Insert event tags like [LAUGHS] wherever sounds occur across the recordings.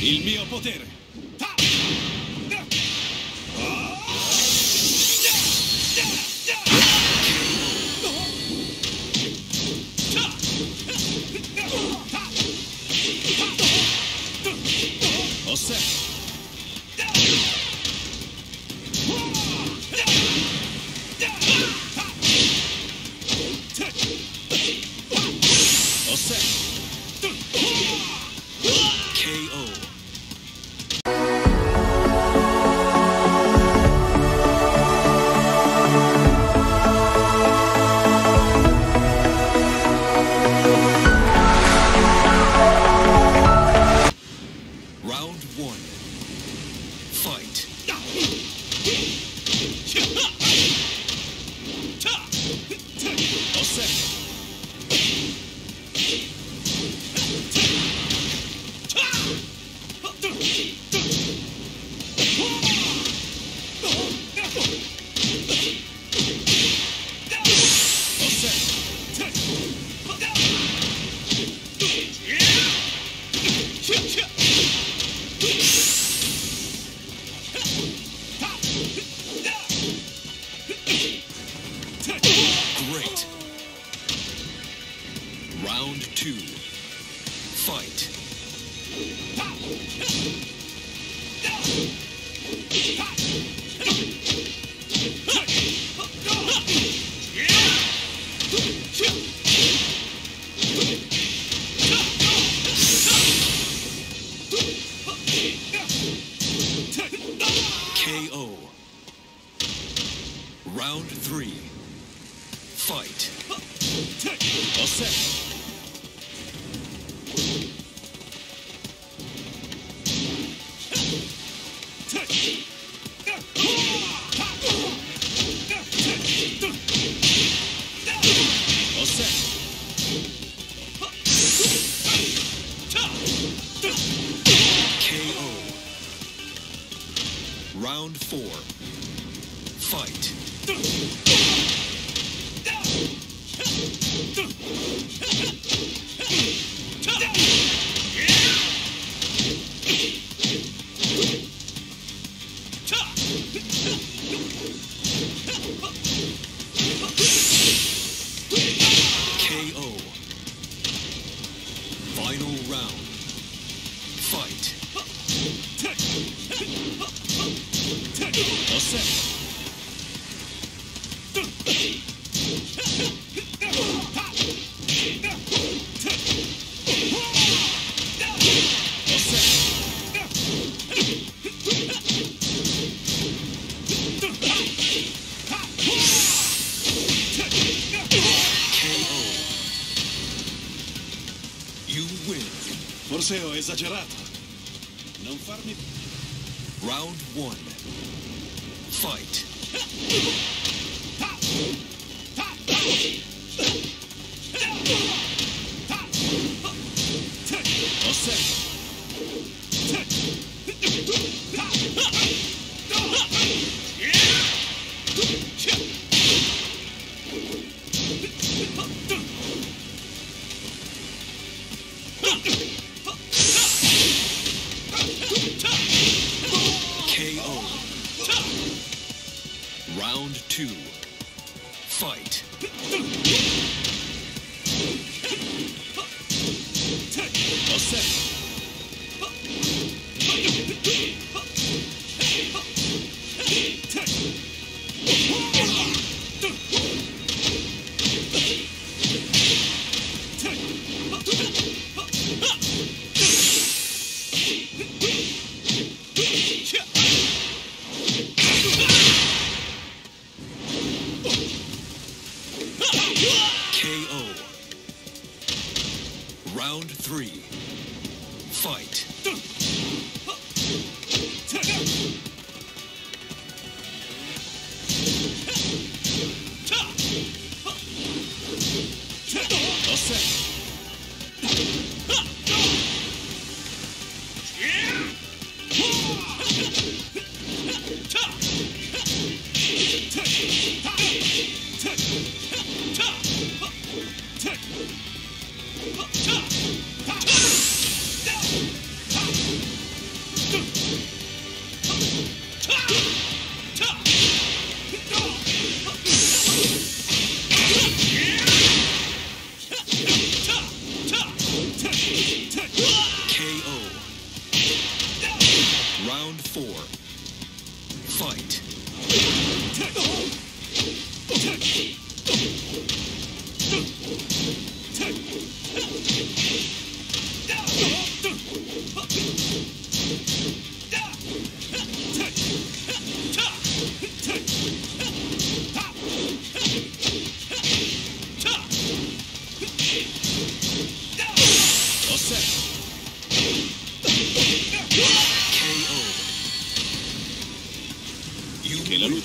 Il mio potere! esagerato. Non farmi... Round one. Fight.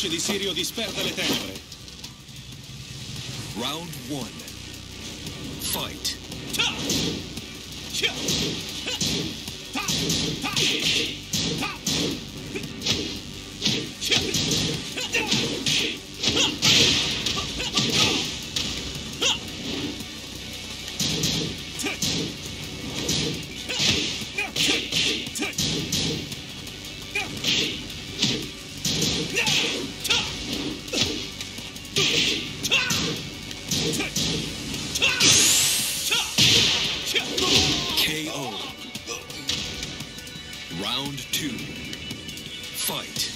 luce di Sirio disperde le tenebre. Round 1. Round two. Fight.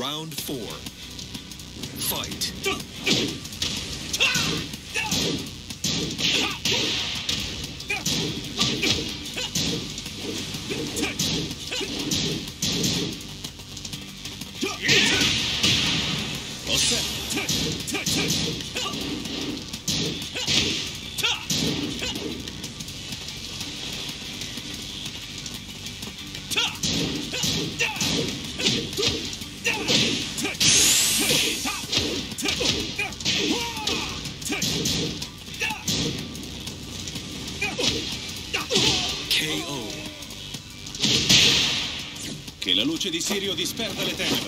Round four. Fight. rischio di sperdere tempo.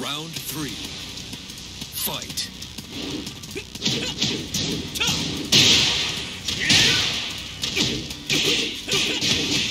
Round three. Fight. [LAUGHS]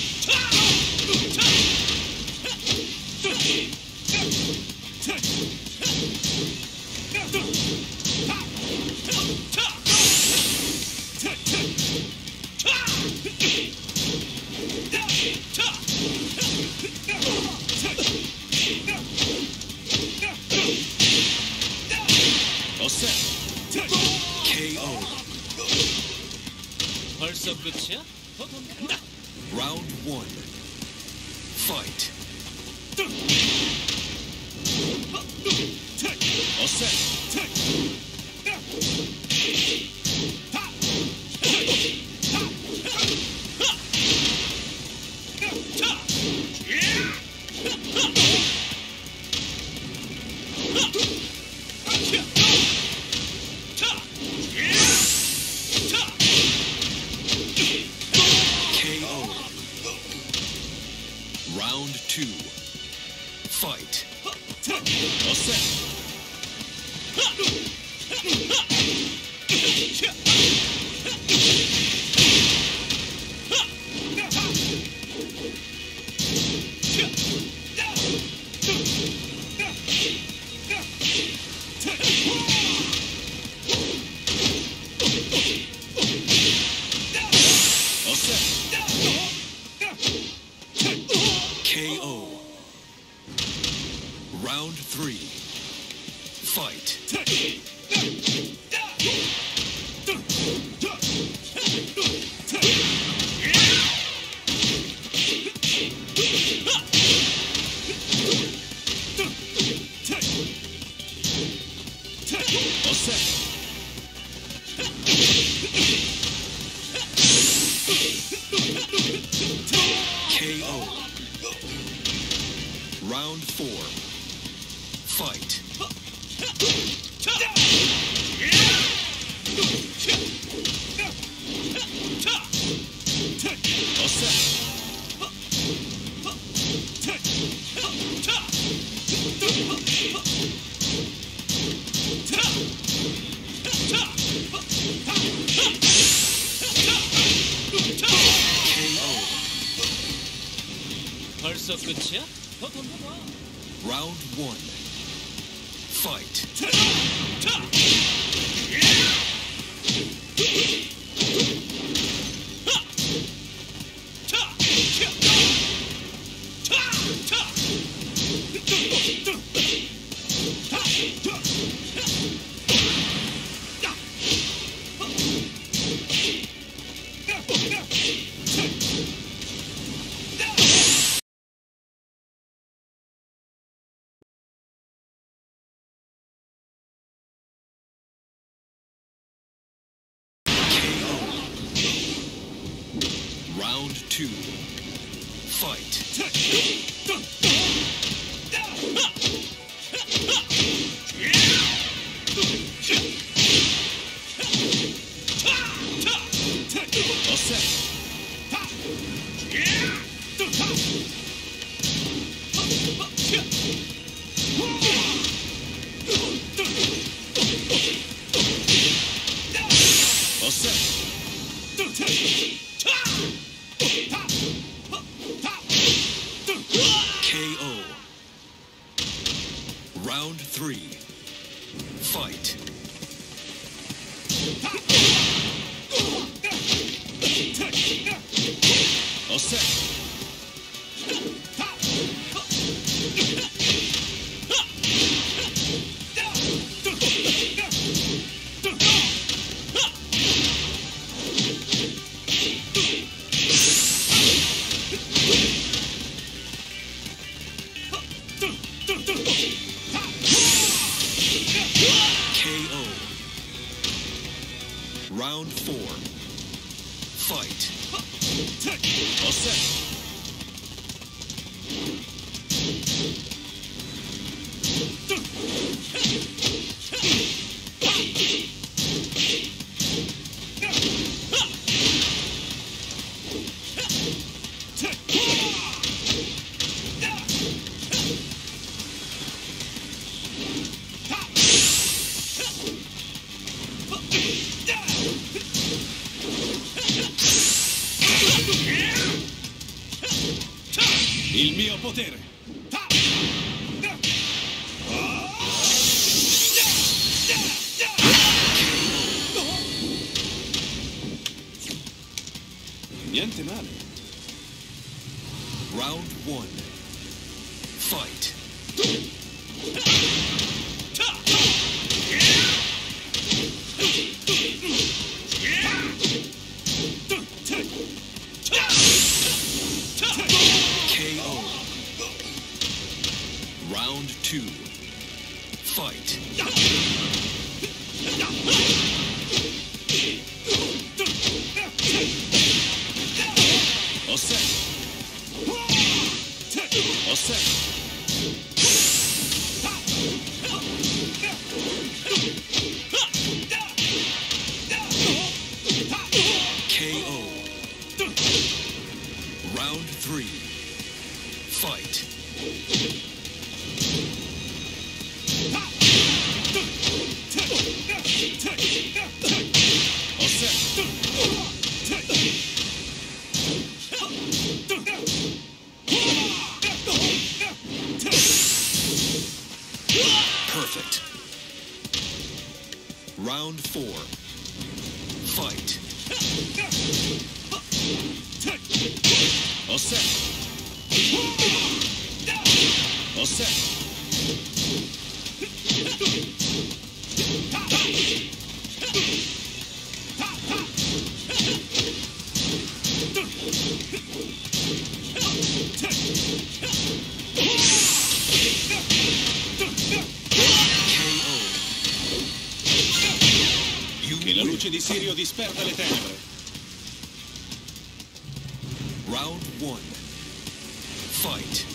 Fight. 어셋 Osserva. Osserva. Luce di Sirio disperda le tenebre. Round one. Fight.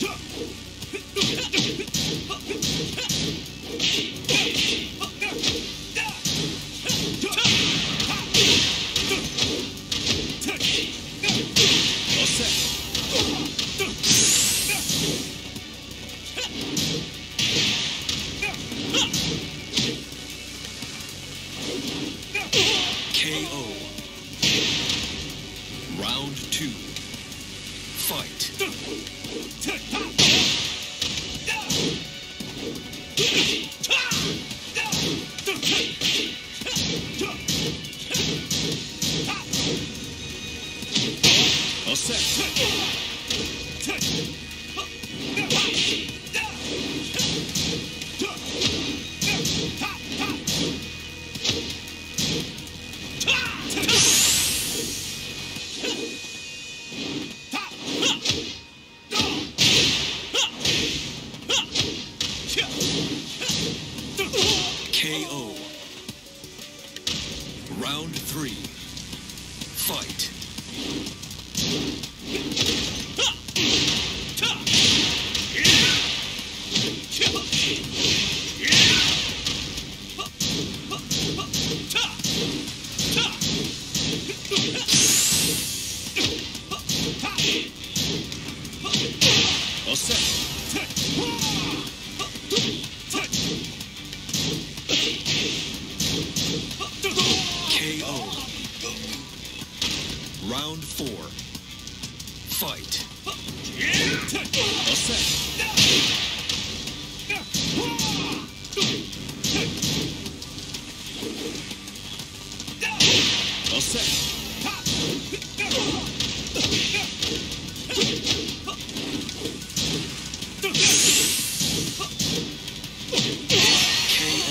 Osserva. KO. Round four. Fight. KO.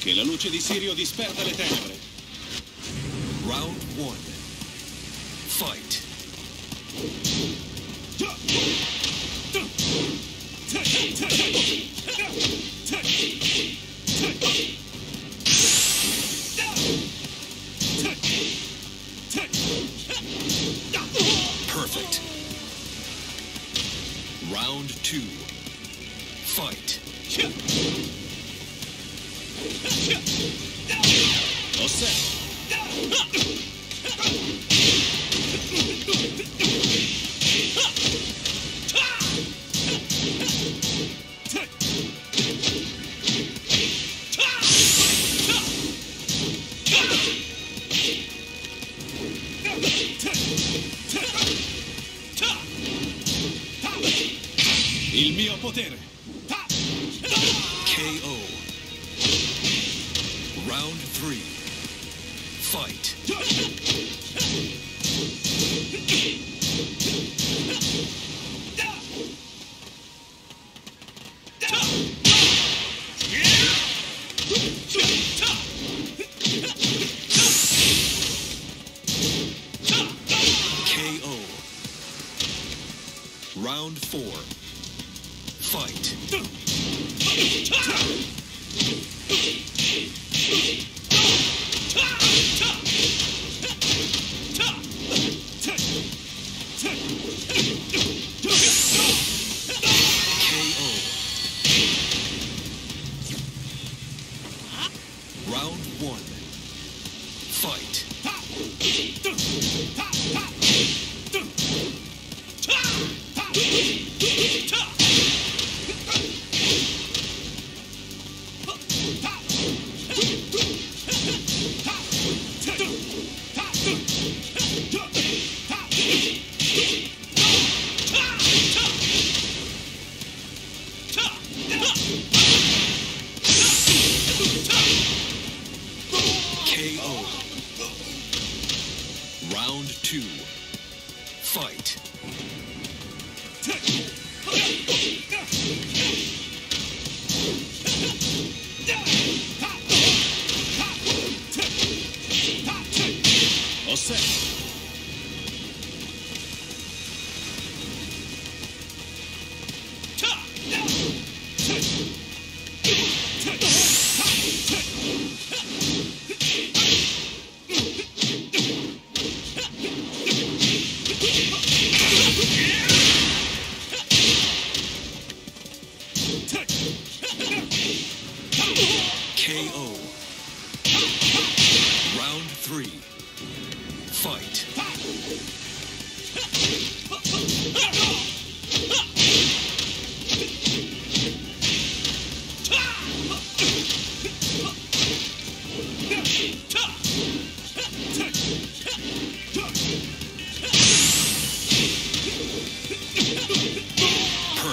Che la luce di Sirio disperda le tenebre. All set.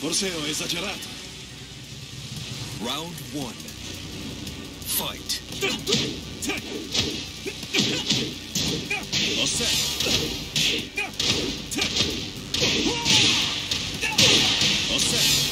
Borseo, hai esagerato. Round one. Fight. All set. All set.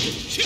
去去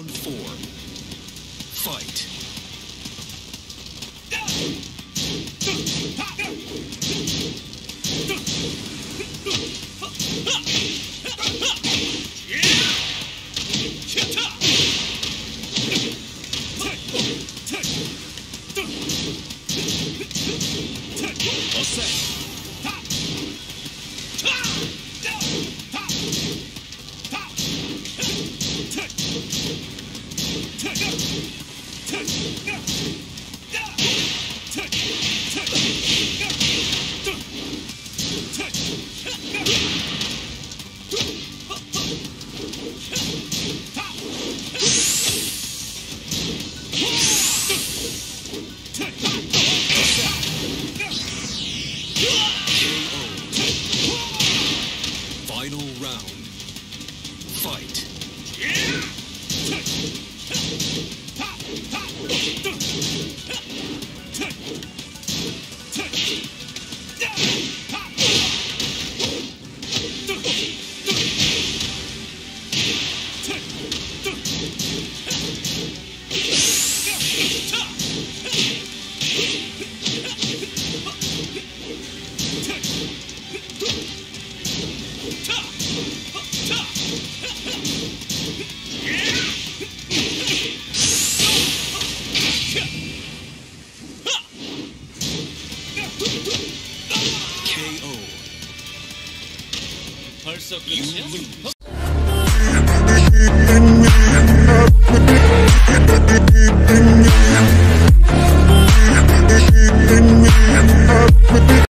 round four.